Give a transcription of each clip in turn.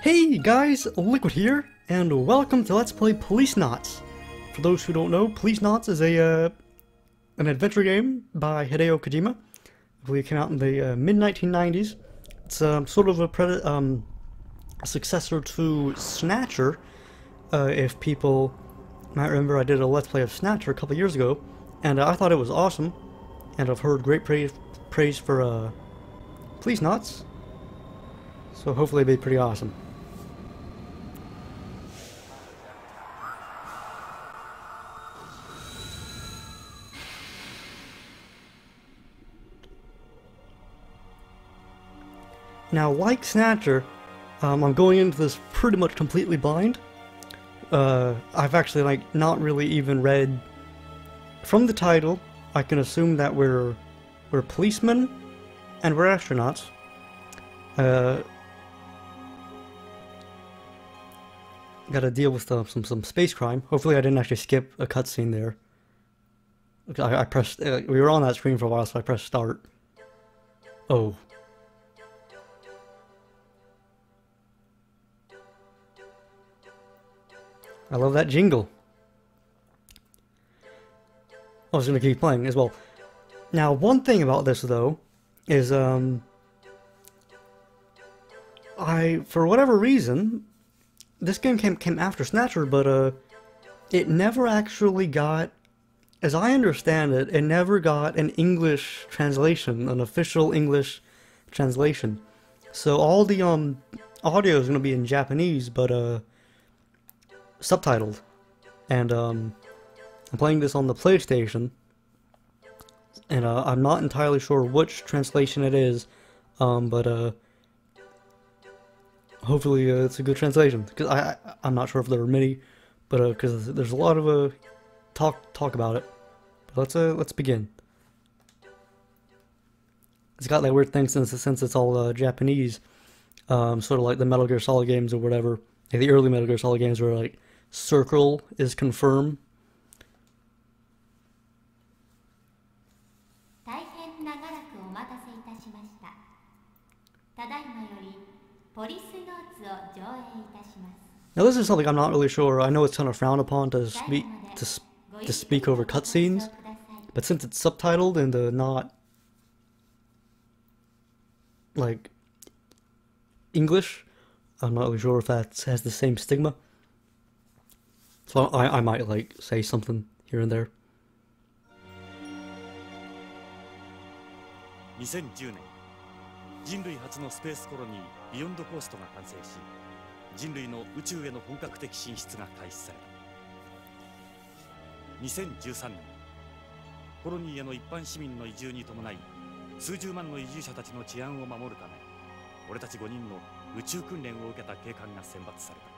Hey guys, Liquid here, and welcome to Let's Play Policenauts. For those who don't know, Policenauts is a uh, an adventure game by Hideo Kojima. It came out in the uh, mid 1990s. It's um, sort of a, um, successor to Snatcher. Uh, if people might remember, I did a Let's Play of Snatcher a couple years ago, and I thought it was awesome. And I've heard great praise praise for uh, Policenauts. So hopefully it'll be pretty awesome. Now, like Snatcher, um, I'm going into this pretty much completely blind. Uh, I've actually like not really even read from the title. I can assume that we're we're policemen and we're astronauts. Uh, Got to deal with uh, some some space crime. Hopefully, I didn't actually skip a cutscene there. I, I pressed. Uh, we were on that screen for a while, so I pressed start. Oh. I love that jingle. I was gonna keep playing as well. Now, one thing about this though is um, I for whatever reason this game came came after Snatcher, but uh, it never actually got, as I understand it, it never got an English translation, an official English translation. So all the um audio is gonna be in Japanese, but uh, subtitled, and um, I'm playing this on the PlayStation, and uh, I'm not entirely sure which translation it is, um, but uh hopefully uh, it's a good translation because I, I am not sure if there are many, but because uh, there's a lot of uh, talk talk about it. But let's uh let's begin. It's got that weird thing since since it's all uh, Japanese, um, sort of like the Metal Gear Solid games or whatever. Like the early Metal Gear Solid games were like circle is confirm. Now this is something I'm not really sure. I know it's kind of frowned upon to speak to, to speak over cutscenes, but since it's subtitled and uh, not like English, I'm not really sure if that has the same stigma. So I, I might like say something here and there. 2010年人類初のスペースコロニービヨンドコーストが完成し人類の宇宙への本格的進出が開始された2013年コロニーへの一般市民の移住に伴い数十万の移住者たちの治安を守るため俺たち5人の宇宙訓練を受けた警官が選抜された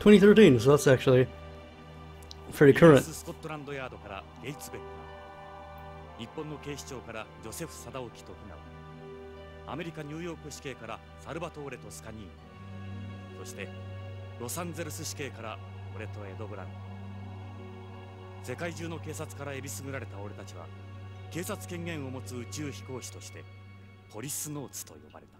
2013, so that's actually pretty イギリ current. ススコットランドヤードからゲイツ・ベッカー日本の警視庁からジョセフ・貞興と日川アメリカ・ニューヨーク市警からサルバトーレとスカニー。そしてロサンゼルス市警から俺とエド・ブラン。世界中の警察からえりすぐられた俺たちは警察権限を持つ宇宙飛行士としてポリスノーツと呼ばれた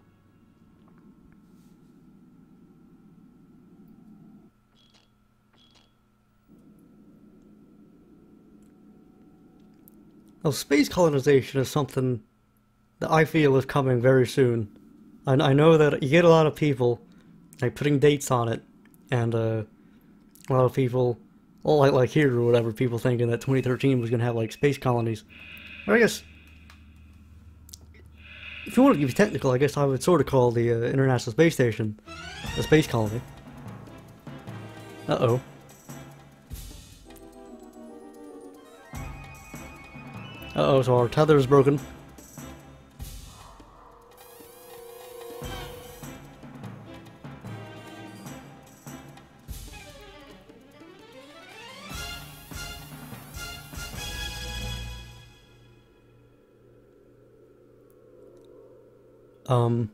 Well, space colonization is something that I feel is coming very soon. I, I know that you get a lot of people like putting dates on it, and uh, a lot of people, well, like like here or whatever, people thinking that 2013 was gonna have like space colonies. But I guess if you want to be technical, I guess I would sort of call the uh, International Space Station a space colony. Uh Uh oh, so our tether is broken. Um.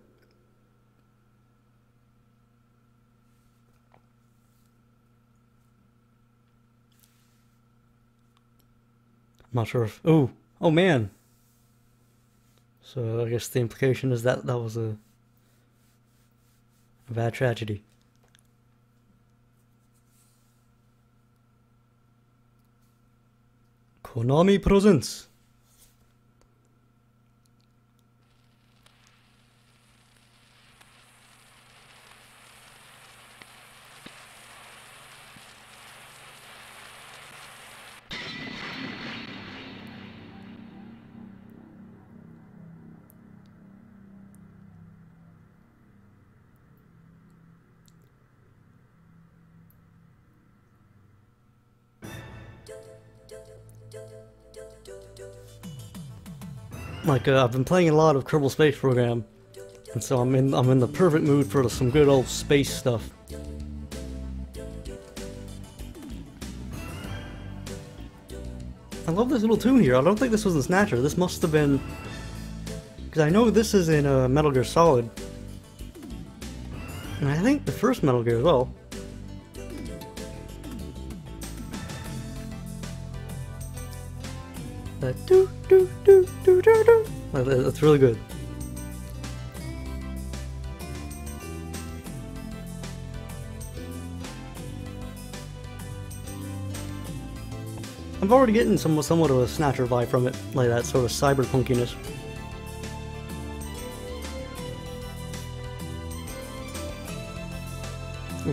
I'm not sure if. Oh, oh man. So I guess the implication is that that was a A bad tragedy. Konami presents. Like uh, I've been playing a lot of Kerbal Space Program, and so I'm in I'm in the perfect mood for some good old space stuff. I love this little tune here. I don't think this was in Snatcher. This must have been because I know this is in uh, Metal Gear Solid, and I think the first Metal Gear as well. That's really good. I'm already getting some somewhat of a snatcher vibe from it, like that sort of cyberpunkiness.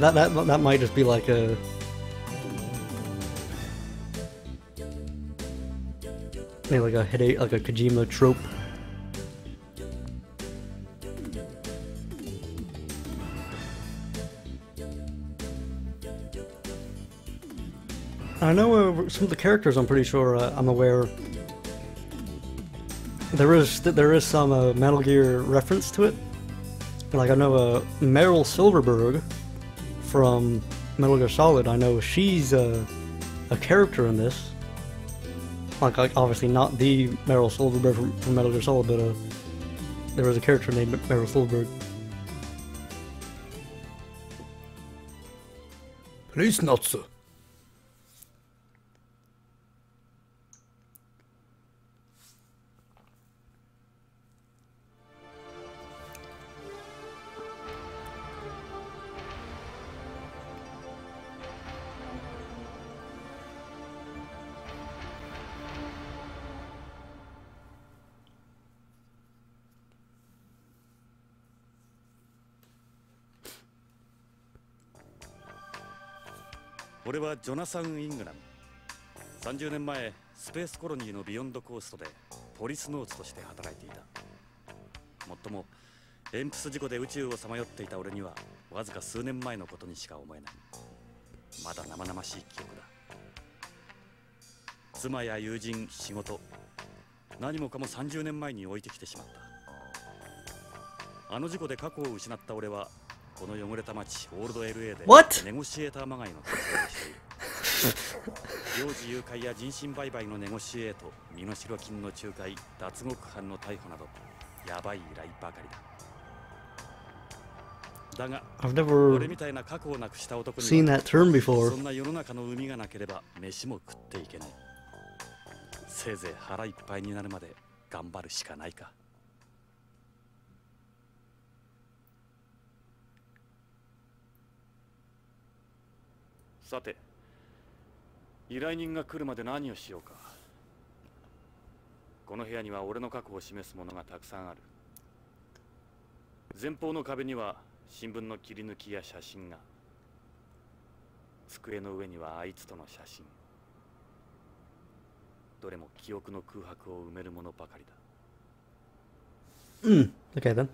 That that that might just be like a maybe like a Hide like a Kojima trope. I know uh, some of the characters. I'm pretty sure uh, I'm aware. There is there is some uh, Metal Gear reference to it. Like I know uh, Meryl Silverburgh from Metal Gear Solid. I know she's uh, a character in this. Like, like obviously not the Meryl Silverburgh from, from Metal Gear Solid, but uh, there was a character named Meryl Silverburgh. Please not, nuts. 俺はジョナサン・イングラム。30年前スペースコロニーのビヨンドコーストでポリスノーツとして働いていた。もっともエンプス事故で宇宙をさまよっていた俺にはわずか数年前のことにしか思えない。まだ生々しい記憶だ。妻や友人仕事。何もかも30年前に置いてきてしまった。あの事故で過去を失った俺はこの汚れた街オールド LA で What？ネゴシエーターまがいの活動をしている幼児誘拐や人身売買のネゴシエート身代金の仲介脱獄犯の逮捕などやばい依頼ばかりだだが I've never 俺みたいな過去をなくした男 seen には that term before. そんな世の中の海がなければ飯も食っていけないせいぜい腹いっぱいになるまで頑張るしかないかさて依頼人が来るまで何をしようか。この部屋には俺の過去を示すものがたくさんある。前方の壁には新聞の切り抜きや写真が。机の上にはあいつとの写真。どれも記憶の空白を埋めるものばかりだ。Mm, okay then.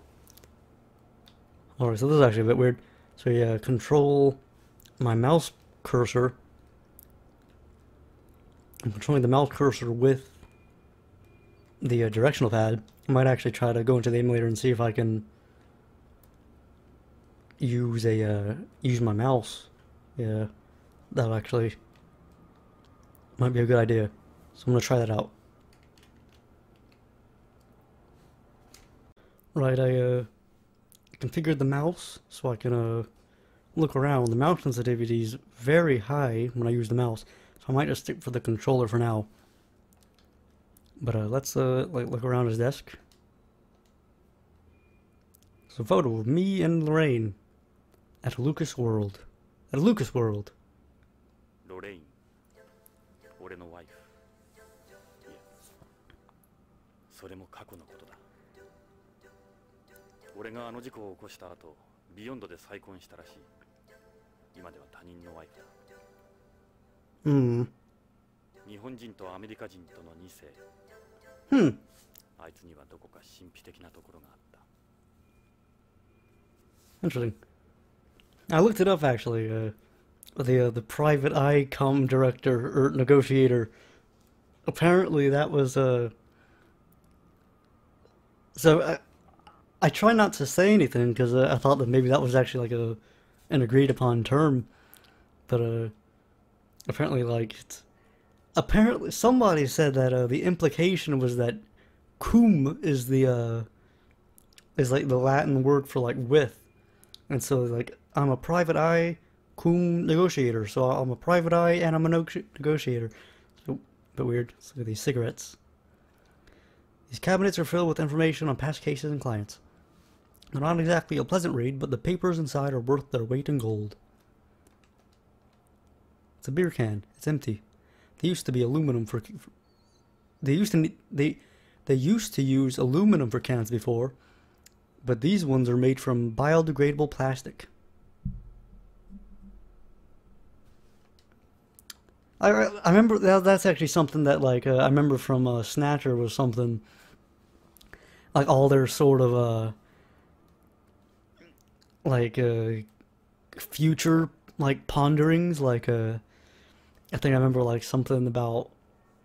Alright, so this is actually a bit weird. So yeah, control my mouse cursor. I'm controlling the mouse cursor with the uh, directional pad. I might actually try to go into the emulator and see if I can use a uh, use my mouse. Yeah, that actually might be a good idea. So I'm gonna try that out. Right, I uh, configured the mouse so I can uh, look around. The mouse sensitivity is very high when I use the mouse, so I might just stick for the controller for now. But uh, let's uh, like look around his desk. It's a photo of me and Lorraine. At Lucas World. At Lucas World. ロレイン俺のワイフいやそれも過去のことだ俺があの事故を起こした後ビヨンドで再婚したらしい 今では他人のワイフだ Hmm. 日本人とアメリカ人との2世 Hmm. あいつにはどこか神秘的なところがあった Interesting. I looked it up actually. Uh, the uh, the private eye com director or negotiator. Apparently, that was uh. So I, I try not to say anything because uh, I thought that maybe that was actually like a, an agreed upon term, but uh, apparently like apparently somebody said that uh, the implication was that cum is the uh is like the Latin word for like with. And so, like, I'm a private eye cum negotiator. So I'm a private eye and I'm a no- negotiator. So, bit weird. At these cigarettes. These cabinets are filled with information on past cases and clients. Not exactly a pleasant read, but the papers inside are worth their weight in gold. It's a beer can. It's empty. They used to be aluminum for. They used to they they used to use aluminum for cans before, but these ones are made from biodegradable plastic. I, I remember that that's actually something that like uh, I remember from uh, Snatcher was something like all their sort of uh like uh future like ponderings like uh I think I remember like something about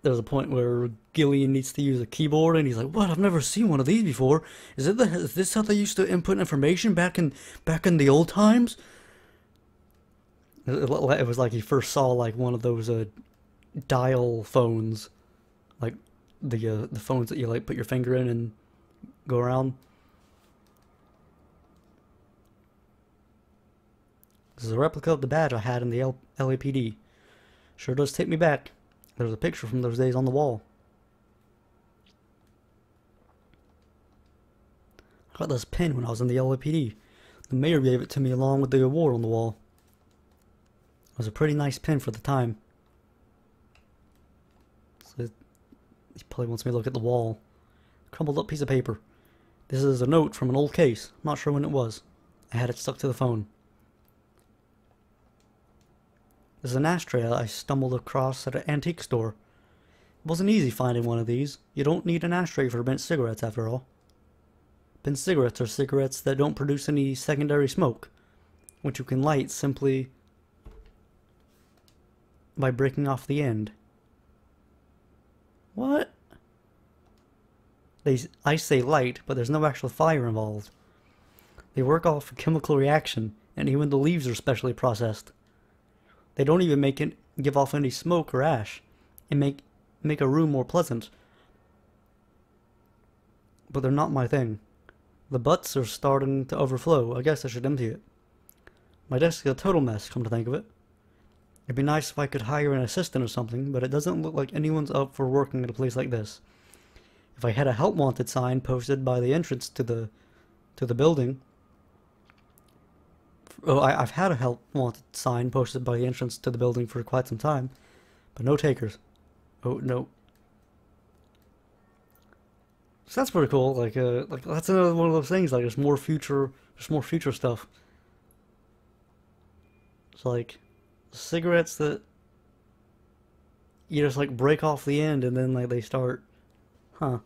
there's a point where Gillian needs to use a keyboard, and he's like, "What? I've never seen one of these before. Is it the, is this how they used to input information back in back in the old times?" It, it was like he first saw like one of those uh, dial phones, like the uh, the phones that you like put your finger in and go around. This is a replica of the badge I had in the L- LAPD. Sure does take me back. There's a picture from those days on the wall. I got this pin when I was in the LAPD. The mayor gave it to me along with the award on the wall. It was a pretty nice pin for the time. So he probably wants me to look at the wall. Crumpled up piece of paper. This is a note from an old case. I'm not sure when it was. I had it stuck to the phone. This an ashtray I stumbled across at an antique store. It wasn't easy finding one of these. You don't need an ashtray for bent cigarettes, after all. Bent cigarettes are cigarettes that don't produce any secondary smoke, which you can light simply by breaking off the end. What? They, I say light, but there's no actual fire involved. They work off a chemical reaction, and even the leaves are specially processed. They don't even make it give off any smoke or ash, and make make a room more pleasant. But they're not my thing. The butts are starting to overflow. I guess I should empty it. My desk is a total mess, come to think of it. It'd be nice if I could hire an assistant or something, but it doesn't look like anyone's up for working at a place like this. If I had a help wanted sign posted by the entrance to the to the building, Oh, I, I've had a help wanted sign posted by the entrance to the building for quite some time, but no takers. Oh no. So that's pretty cool. Like, uh, like that's another one of those things. Like, there's more future, there's more future stuff. It's like cigarettes that you just like break off the end, and then like they start, huh?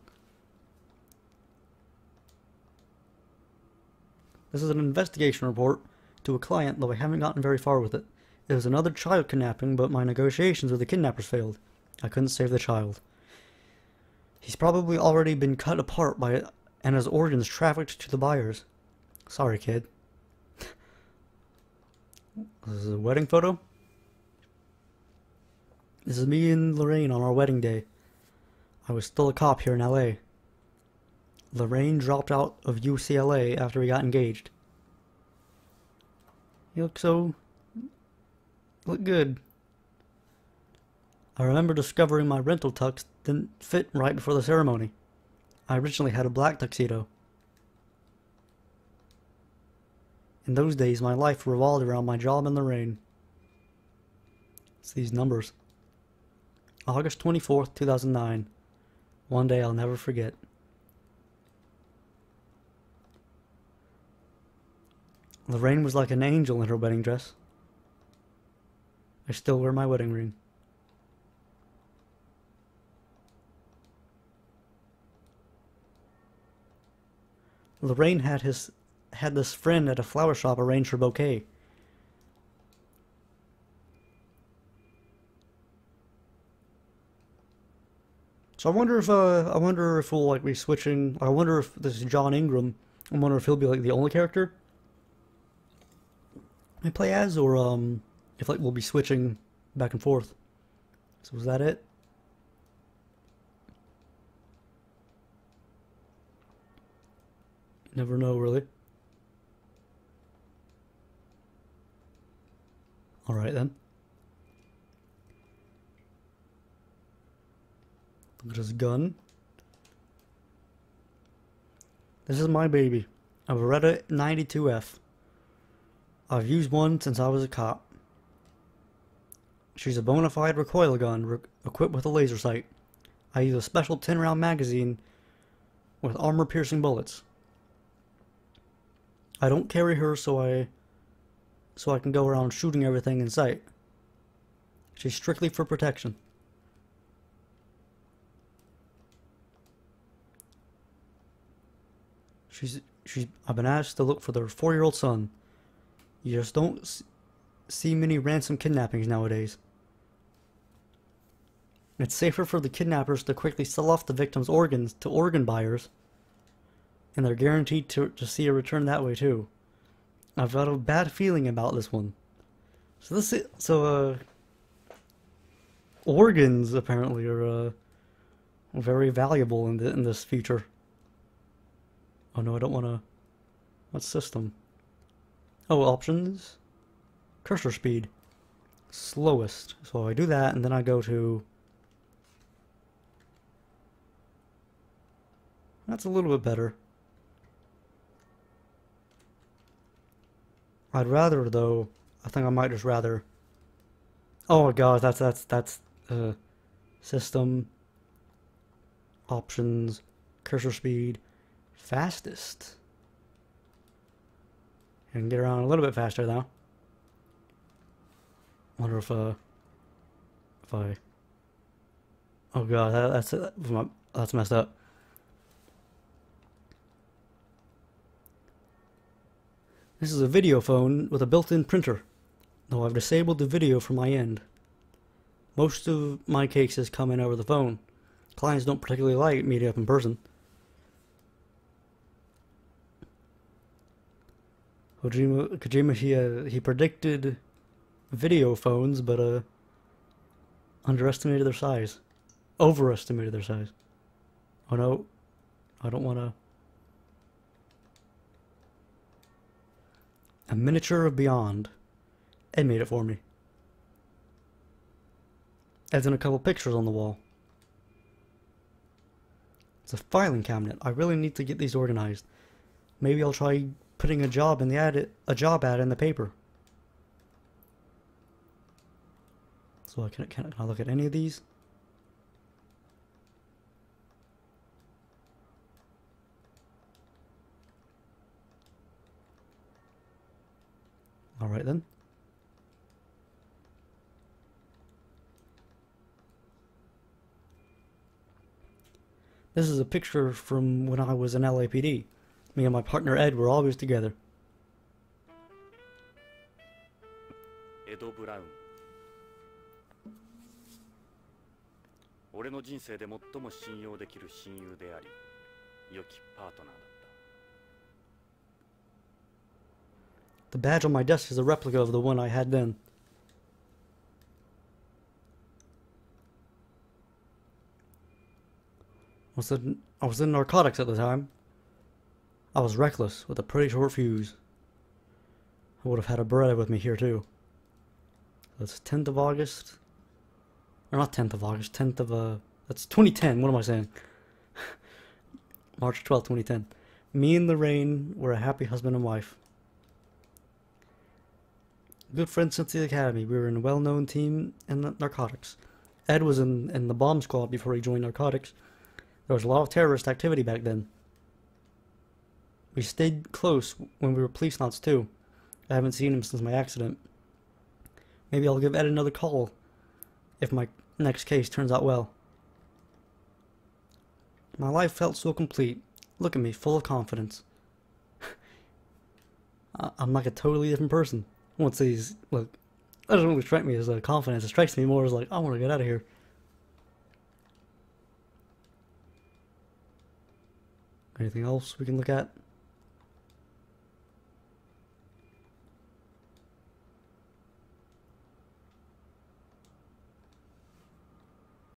This is an investigation report to a client, though I haven't gotten very far with it. It was another child kidnapping, but my negotiations with the kidnappers failed. I couldn't save the child. He's probably already been cut apart by it, and his organs trafficked to the buyers. Sorry, kid. this is a wedding photo? This is me and Lorraine on our wedding day. I was still a cop here in LA. Lorraine dropped out of UCLA after we got engaged. You look so. look good. I remember discovering my rental tux didn't fit right before the ceremony. I originally had a black tuxedo. In those days, my life revolved around my job in the rain. It's these numbers. August 24th, 2009. One day I'll never forget. Lorraine was like an angel in her wedding dress. I still wear my wedding ring. Lorraine had his had this friend at a flower shop arrange her bouquet. So I wonder if uh, I wonder if we'll like be switching. I wonder if this is John Ingram. I wonder if he'll be like the only character Play as, or um, if like we'll be switching back and forth. So is that it? Never know, really. Alright then. Look at his gun. This is my baby. A Beretta 92F. I've used one since I was a cop. She's a bona fide recoil gun equipped with a laser sight. I use a special 10 round magazine with armor piercing bullets. I don't carry her so I so I can go around shooting everything in sight. She's strictly for protection. She's she's I've been asked to look for their 4-year-old son. You just don't see many ransom kidnappings nowadays. It's safer for the kidnappers to quickly sell off the victim's organs to organ buyers and they're guaranteed to, to see a return that way too. I've got a bad feeling about this one. So this is, so uh organs apparently are uh very valuable in the, in this future. Oh no, I don't want to. What system? Oh, options. Cursor speed. Slowest. So I do that and then I go to That's a little bit better. I'd rather though. I think I might just rather. Oh god, that's that's that's uh, system options, cursor speed, fastest. I can get around a little bit faster now. Wonder if uh if I. Oh god, that, that's that's messed up. This is a video phone with a built-in printer, though I've disabled the video from my end. Most of my cases come in over the phone. Clients don't particularly like meeting up in person. Kojima, Kojima he, uh, he predicted video phones, but uh, underestimated their size. Overestimated their size. Oh no, I don't want to... A miniature of Beyond. Ed made it for me. Ed's in a couple pictures on the wall. It's a filing cabinet. I really need to get these organized. Maybe I'll try putting a job in the ad a job ad in the paper. So I can, can I look at any of these? All right then. This is a picture from when I was in LAPD. Me and my partner Ed were always together. エド・ブラウン俺の人生で最も信用できる親友であり良きパートナーだ The badge on my desk is a replica of the one I had then. I was in, I was in narcotics at the time. I was reckless with a pretty short fuse. I would have had a Beretta with me here too. That's 10th of August. Or not 10th of August, 10th of, uh, that's 2010, what am I saying? March 12th, 2010. Me and Lorraine were a happy husband and wife. good friends since the academy. We were in a well-known team in narcotics. Ed was in, in the bomb squad before he joined narcotics. There was a lot of terrorist activity back then. We stayed close when we were Policenauts too. I haven't seen him since my accident. Maybe I'll give Ed another call if my next case turns out well. My life felt so complete. Look at me, full of confidence. I'm like a totally different person. Once these look, that doesn't really strike me as a confidence. It strikes me more as like I want to get out of here. Anything else we can look at?